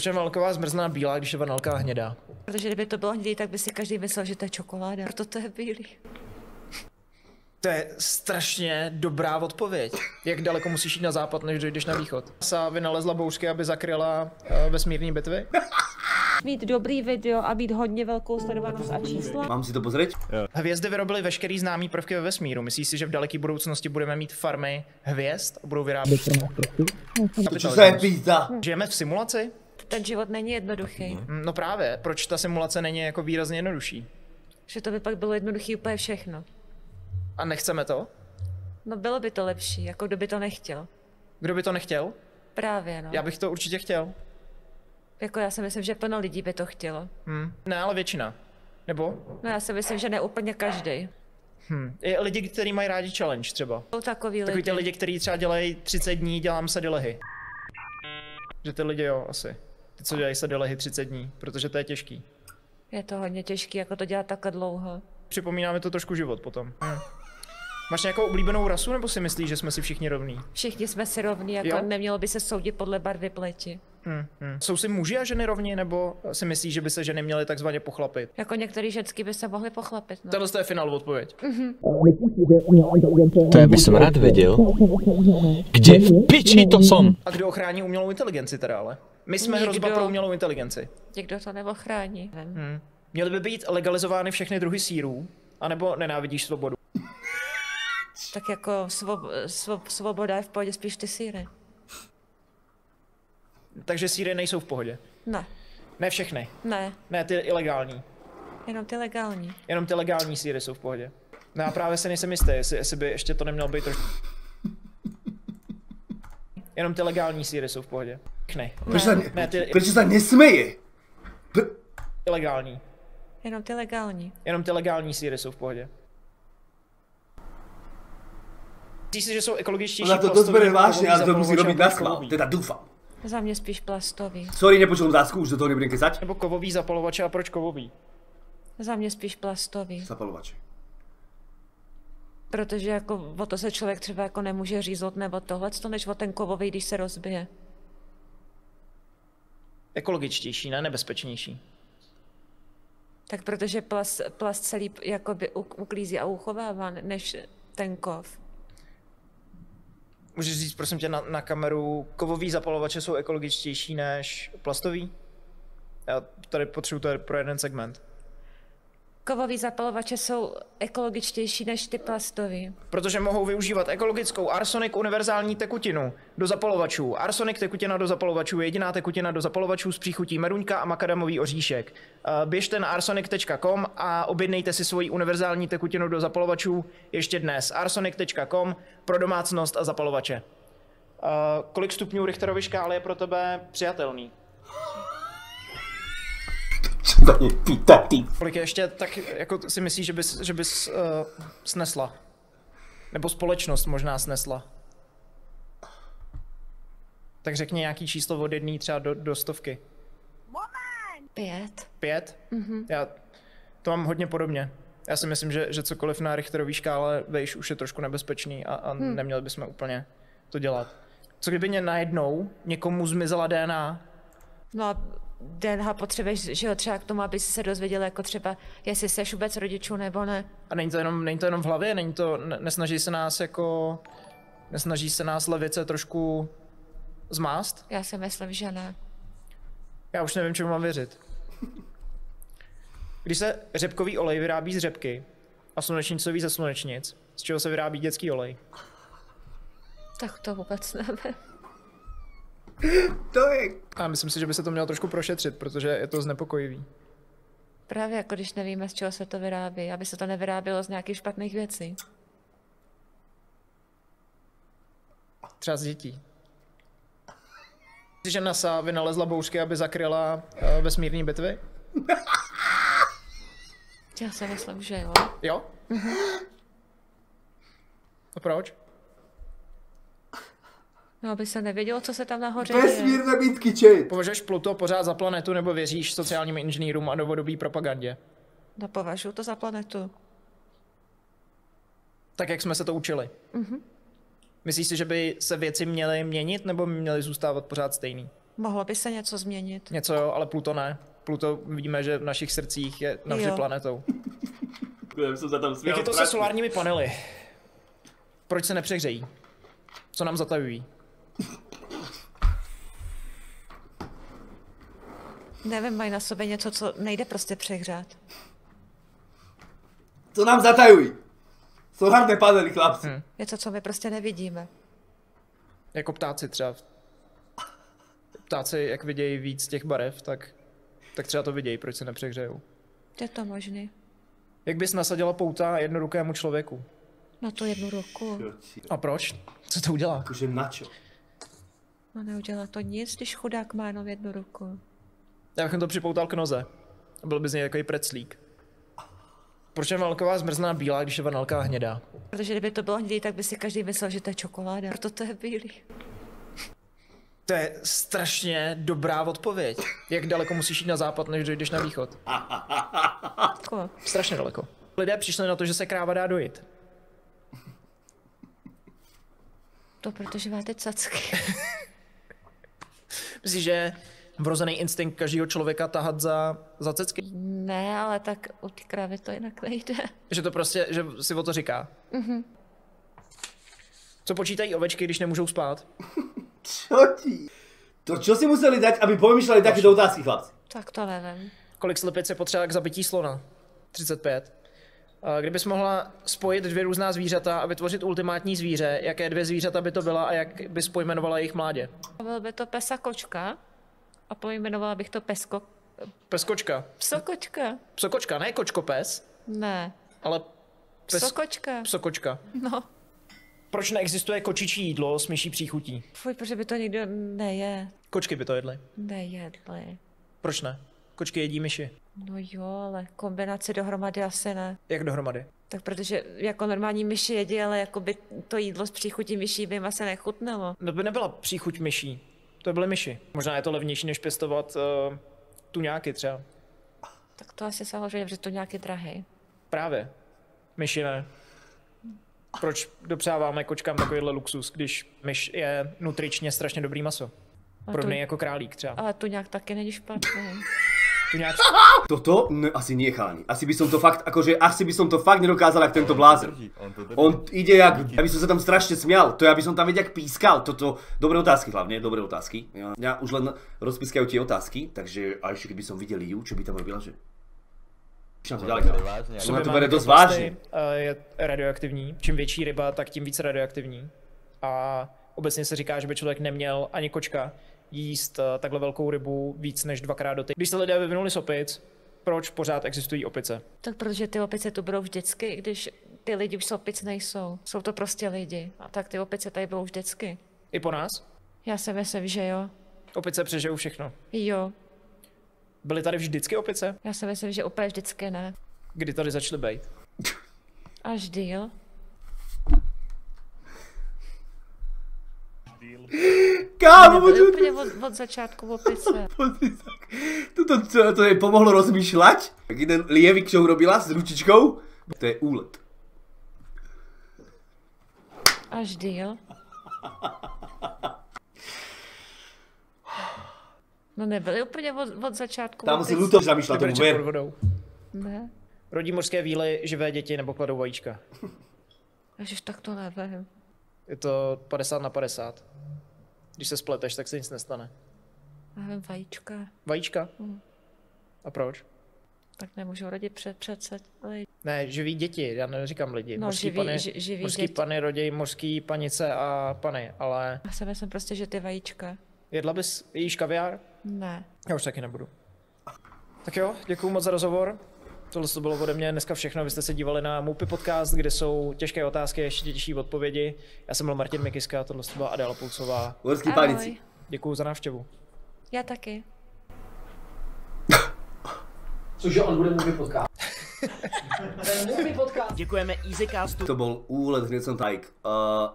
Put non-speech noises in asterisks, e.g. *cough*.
Proč je vanilková zmrzlina bílá, když je vanilka hnědá? Protože kdyby to bylo hnědý, tak by si každý myslel, že to je čokoláda. Proto to je bílý. To je strašně dobrá odpověď. Jak daleko musíš jít na západ, než dojdeš na východ? NASA vynalezla bouřky, aby zakryla uh, vesmírní bitvy? Mít dobrý video a mít hodně velkou sledovanost a čísla. Mám si to pozrieť? Hvězdy vyrobily veškerý známý prvky ve vesmíru. Myslíš si, že v daleké budoucnosti budeme mít farmy hvězd a budou vyrábět sa pýta? Žijeme v simulaci? Ten život není jednoduchý. Hm, No právě, proč ta simulace není jako výrazně jednodušší? Že to by pak bylo jednoduchý úplně všechno. A nechceme to? No bylo by to lepší, jako kdo by to nechtěl. Kdo by to nechtěl? Právě, no. Já bych to určitě chtěl. Jako já si myslím, že plno lidí by to chtělo. Hm. Ne, ale většina. Nebo? No já si myslím, že ne úplně každý. Hm. I lidi, kteří mají rádi challenge třeba. Jsou takový Takový lidi. ty lidi, kteří třeba dělají 30 dní, dělám se dilehy. Že ty lidi jo, asi. Ty, co dělají se dilehy 30 dní, protože to je těžký. Je to hodně těžký, jako to dělat takhle dlouho. Připomíná mi to trošku život potom. Hm. Máš nějakou oblíbenou rasu, nebo si myslíš, že jsme si všichni rovní? Všichni jsme si rovní, jako Jo? nemělo by se soudit podle barvy pleti. Hm, hm. Jsou si muži a ženy rovní, nebo si myslíš, že by se ženy měly takzvaně pochlapit? Jako některý ženský by se mohli pochlapit, no. Tohle je finál odpověď. To ja by som rád vedel, kde v piči to som. A kdo ochrání umělou inteligenci teda ale? My jsme Nikdo. hrozba pro umělou inteligenci. Někdo to neochrání. Nevím. Hm. Měly by být legalizovány všechny druhy sírů, anebo nenávidíš svobodu? *laughs* Tak jako svob, svob, svoboda je v pohodě spíš ty síry. Takže síry nejsou v pohodě. Ne, Ne všechny. ne, Ne, ty ilegální. jenom ty legální. Jenom ty legální síry jsou v pohodě. No a právě se nejsem jistý, jestli, jestli by ještě to nemělo být trošku... *laughs* Jenom ty legální síry jsou v pohodě. Všechny. Prečo sa, Ne, ty nesmeje? Pr- ilegální. Jenom ty legální. Jenom ty legální síry jsou v pohodě. Myslíš si, že jsou ekologičtější Ona to dosť bere kovový, ale to musí nebo na schvál. Teda dúfam. Za mě spíš plastový. Sorry, nepočul zásku, už do toho nebudem kecať. Nebo kovový zapalovače a proč kovový? Za mě spíš plastový. Zapalovače. Protože jako o to se člověk třeba jako nemůže říznout nebo tohle, než o ten kovový, když se rozbije. Ekologičtější, ne nebezpečnější. Tak protože plast, plast se líp jakoby uklízí a uchovává, než ten kov. Můžeš říct, prosím tě, na, na kameru, kovový zapalovače jsou ekologičtější než plastový? Já tady potřebuji to pro jeden segment. Kovový zapalovače jsou ekologičtější než ty plastový. Protože mohou využívat ekologickou Arsonic univerzální tekutinu do zapalovačů. Arsonic tekutina do zapalovačů je jediná tekutina do zapalovačů s příchutí meruňka a makadamový oříšek. Eh, Běžte na arsonic.com a objednejte si svoji univerzální tekutinu do zapalovačů ještě dnes. arsonic.com pro domácnost a zapalovače. Eh, Kolik stupňů Richterovy škály je pro tebe přijatelný? Kolik je ještě tak, jako si myslíš, že bys, že bys uh, snesla? Nebo společnost možná snesla? Tak řekni nějaký číslo od jedné třeba do, do stovky. Pět. Pět? Mm-hmm. Já to mám hodně podobně. Já si myslím, že, že cokoliv na Richterový škále vejš už je trošku nebezpečný a, a hmm. neměli bychom úplně to dělat. Co kdyby mě najednou někomu zmizela DNA? No a DNH potřebuješ, že jo, třeba k tomu, aby si se dozvěděl, jako třeba, jestli seš vůbec rodičů nebo ne. A není to jenom, není to jenom v hlavě, není to, ne, nesnaží se nás jako, nesnaží se nás levice trošku zmást? Já si myslím, že ne. Já už nevím, čemu mám věřit. Když se řepkový olej vyrábí z řepky a slunečnicový ze slunečnic, z čeho se vyrábí dětský olej? Tak to vůbec nevím. *laughs* To je... A myslím si, že by se to mělo trošku prošetřit, protože je to znepokojivý. Právě jako když nevíme, z čeho se to vyrábí, aby se to nevyrábělo z nějakých špatných věcí. Třeba z dětí. Myslíš, že NASA vynalezla bouřky, aby zakryla uh, vesmírní bitvy? Já si myslím, že jo. Jo? A proč? No, aby se nevědělo, co se tam nahoře děje. Vesmírne bitky, čet. Považuješ Pluto pořád za planetu nebo věříš sociálním inženýrům a novodobí propagandě? No, považuji to za planetu. Tak, jak jsme se to učili. Myslíš si, že by se věci měly měnit nebo by měly zůstávat pořád stejný? Mohlo by se něco změnit. Něco jo, ale Pluto ne. Pluto vidíme, že v našich srdcích je navždy Jo. planetou. *laughs* Já jsem se tam směl. Jak je to se solárními panely? Proč se nepřehřejí? Co nám zatajují? Nevím, mají na sobě něco, co nejde prostě přehřát. Co nám zatajují? Solárné panely, chlapci. Hm. Něco, co my prostě nevidíme. Jako ptáci třeba. Ptáci, jak vidějí víc těch barev, tak, tak třeba to vidějí, proč se nepřehřejou. Je to možný. Jak bys nasadila pouta jednorukému člověku? Na tu jednu ruku. A proč? Co to udělá? Jakože načo. No neudělá to nic, když chudák má jenom jednu ruku. Já bych to připoutal k noze. Byl by z něj takový preclík. Proč je vanilková zmrzná bílá, když je vanilka hnědá? Protože kdyby to bylo hnědý, tak by si každý myslel, že to je čokoláda. Proto to je bílý. To je strašně dobrá odpověď. Jak daleko musíš jít na západ, než dojdeš na východ? Tako. Strašně daleko. Lidé přišli na to, že se kráva dá dojít. To protože máte cacky. *laughs* Myslíš, že je vrozený instinkt každého člověka tahat za, za cecky? Ne, ale tak u ty krávy to jinak nejde. Že to prostě, že si o to říká? Mhm. Co počítají ovečky, když nemůžou spát? *laughs* Čo ti? To čo si museli dať, aby pomýšľali takéto otázky, chlapci? Tak to nevím. Kolik slepic je potřeba k zabití slona? 35. A Kdybys mohla spojit dvě různá zvířata a vytvořit ultimátní zvíře, jaké dvě zvířata by to byla a jak bys pojmenovala jejich mládě? Byl by to pesa kočka a pojmenovala bych to pesko... Peskočka. Psokočka. Psokočka, ne kočkopes, Ne. ale pes... Psokočka. psokočka. No. Proč neexistuje kočičí jídlo s myší příchutí? Fuj, protože by to nikdo neje. Kočky by to jedly. Nejedli. Proč ne? Kočky jedí myši. No jo, ale kombinaci dohromady asi ne. Jak dohromady? Tak protože jako normální myši jedí, ale jako by to jídlo s příchutí myší by jim asi nechutnalo. No by nebyla příchuť myší. To byly myši. Možná je to levnější, než pěstovat uh, tuňáky třeba. Tak to asi samozřejmě, že to nějaký drahý. Právě. Myši ne. Proč dopřáváme kočkám takovýhle luxus, když myš je nutričně strašně dobrý maso? Podobný tu- jako králík třeba. Ale tu nějak taky není špatný. Tuňák, *laughs* Toto ne, asi nie, chalani. Asi by som to fakt, akože asi by som to fakt nedokázal, jak tento blázen. On ide jak, ja by som sa tam strašne smial, to ja by som tam vedel jak pískal, toto, dobré otázky hlavne, dobré otázky. Ja, ja už len rozpískajú tie otázky, takže a ešte keby som videl ju, čo by tam robila, že... Nám to. To to bere dosť vážne. eh, je radioaktivní. Čím větší ryba, tak tím více radioaktivní. A obecně se říká, že by člověk neměl ani kočka jíst eh, takhle velkou rybu víc než dvakrát do týdne. Když se lidé vyvinuli z opic, proč pořád existují opice? tak protože ty opice tu budou vždycky, i když ty lidi už opice nejsou. Jsou to prostě lidi. A tak ty opice tady budou vždycky. I po nás? Já si myslím, že jo. Opice přežijou všechno. Jo. Byly tady vždycky opice? Já si myslím, že úplně vždycky ne. Kdy tady začaly být? Až díl. Kámo, Nebyly počuť, úplně od, od začátku opice. sa. *laughs* Tuto, to, to jej pomohlo rozmýšľať. Tak jeden lievik, čo urobila s ručičkou, to je úlet. Až díl. No nebyly úplně od, od začátku Tam si Vybrčet pod ver. vodou. Ne. Rodí mořské víly, živé děti nebo kladou vajíčka. Ježiš, tak to nevím. Je to 50 na 50. Když se spleteš, tak se nic nestane. Vajíčka. Vajíčka? A proč? Tak nemůžu rodit před, přece. Ne, živí děti, já neříkám lidi. No, mořský živí- pany, ži- živí mořský děti. pany rodí mořský panice a pany, ale Já si myslím prostě, že ty vajíčka. jedla bys, jíš kaviár? Ne. Já už taky nebudu. Tak jo, děkuji moc za rozhovor. Tohle to bylo ode mě dneska všechno. Vy jste se dívali na Moupy podcast, kde jsou těžké otázky a ještě těžší odpovědi. Já jsem byl Martin Mikiska, tohle to byla Adela Pulcová. Horský panici. Děkuji za návštěvu. Já taky. Cože on bude mluvit *laughs* podcast. Děkujeme Easycastu. To bol úlet, som tajk. Uh,